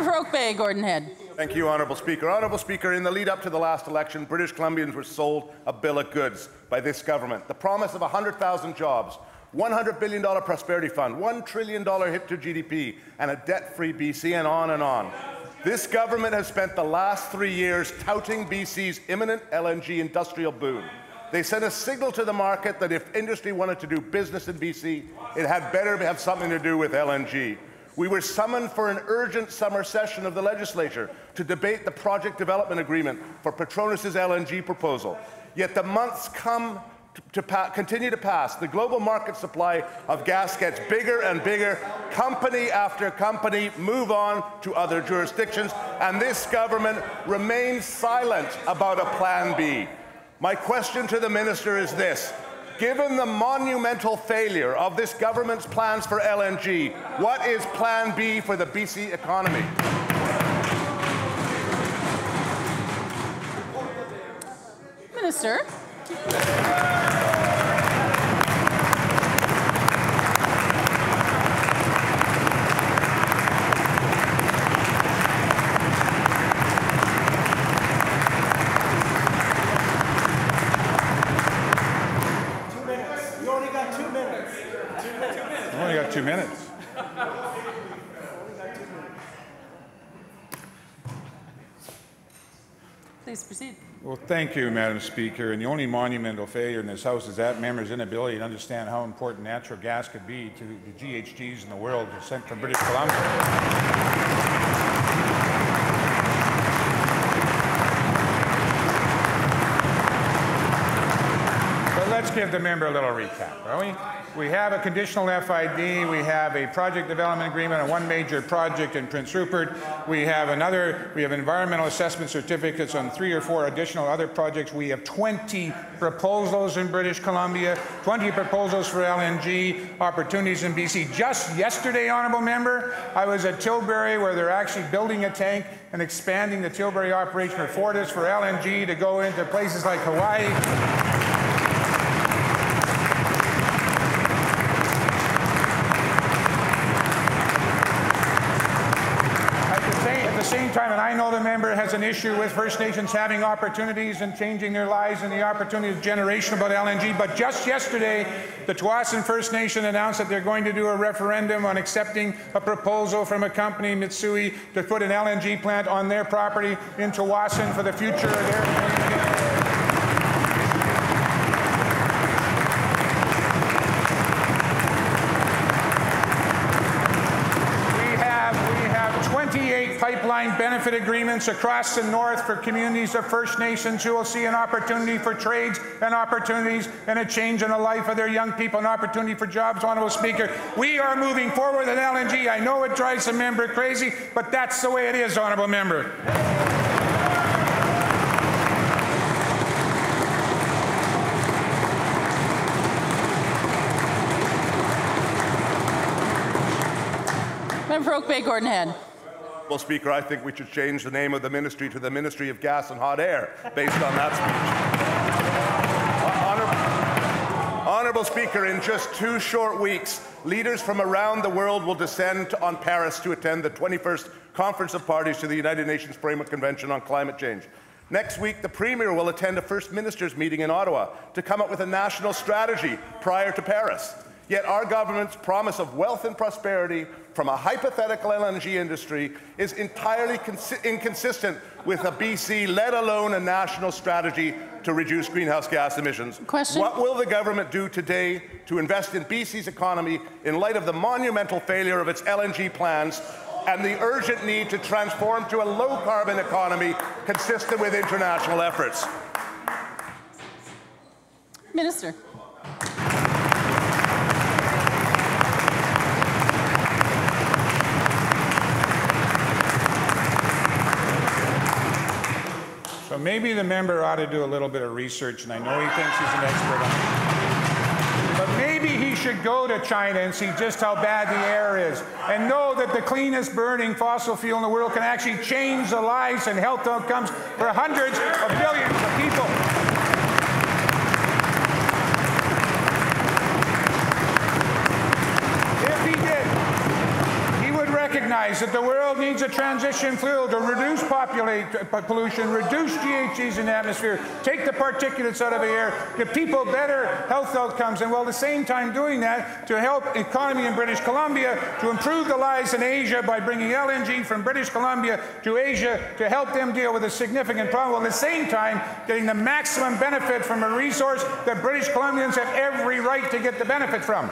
Member Bay, Gordon Head. Thank you, Honourable Speaker. Honourable Speaker, in the lead up to the last election, British Columbians were sold a bill of goods by this government. The promise of 100,000 jobs, $100 billion prosperity fund, $1 trillion hit to GDP, and a debt-free BC, and on and on. This government has spent the last three years touting BC's imminent LNG industrial boom. They sent a signal to the market that if industry wanted to do business in BC, it had better have something to do with LNG. We were summoned for an urgent summer session of the legislature to debate the project development agreement for Petronas' LNG proposal. Yet the months come to, to continue to pass. The global market supply of gas gets bigger and bigger. Company after company move on to other jurisdictions, and this government remains silent about a plan B. My question to the minister is this. Given the monumental failure of this government's plans for LNG, what is plan B for the BC economy? Minister. Two minutes. Please proceed. Well, thank you, Madam Speaker. And the only monumental failure in this House is that member's inability to understand how important natural gas could be to the GHGs in the world sent from British Columbia. But let's give the member a little recap, are we? We have a conditional FID, we have a project development agreement on one major project in Prince Rupert, we have another, we have environmental assessment certificates on three or four additional other projects, we have 20 proposals in British Columbia, 20 proposals for LNG, opportunities in BC. Just yesterday, honourable member, I was at Tilbury where they're actually building a tank and expanding the Tilbury operation of Fortis for LNG to go into places like Hawaii. same time, and I know the member has an issue with First Nations having opportunities and changing their lives and the opportunity of generation about LNG, but just yesterday, the Tsawwassen First Nation announced that they're going to do a referendum on accepting a proposal from a company, Mitsui, to put an LNG plant on their property in Tsawwassen for the future of their community. Pipeline benefit agreements across the north for communities of First Nations who will see an opportunity for trades and opportunities and a change in the life of their young people, an opportunity for jobs. Honorable Speaker, we are moving forward with LNG. I know it drives the member crazy, but that's the way it is, Honorable Member. Member Oak Bay, Gordon Head. Well, Speaker, I think we should change the name of the ministry to the Ministry of Gas and Hot Air based on that speech. Honourable Speaker, in just two short weeks, leaders from around the world will descend on Paris to attend the 21st Conference of Parties to the United Nations Framework Convention on Climate Change. Next week, the Premier will attend a First Ministers meeting in Ottawa to come up with a national strategy prior to Paris. Yet our government's promise of wealth and prosperity from a hypothetical LNG industry is entirely inconsistent with a BC, let alone a national strategy to reduce greenhouse gas emissions. Question. What will the government do today to invest in BC's economy in light of the monumental failure of its LNG plans and the urgent need to transform to a low-carbon economy consistent with international efforts? Minister. Maybe the member ought to do a little bit of research, and I know he thinks he's an expert on it. But maybe he should go to China and see just how bad the air is, and know that the cleanest burning fossil fuel in the world can actually change the lives and health outcomes for hundreds of billions of people. That the world needs a transition fuel to reduce uh, pollution, reduce GHGs in the atmosphere, take the particulates out of the air, give people better health outcomes, and while at the same time doing that, to help economy in British Columbia, to improve the lives in Asia by bringing LNG from British Columbia to Asia to help them deal with a significant problem, while at the same time getting the maximum benefit from a resource that British Columbians have every right to get the benefit from.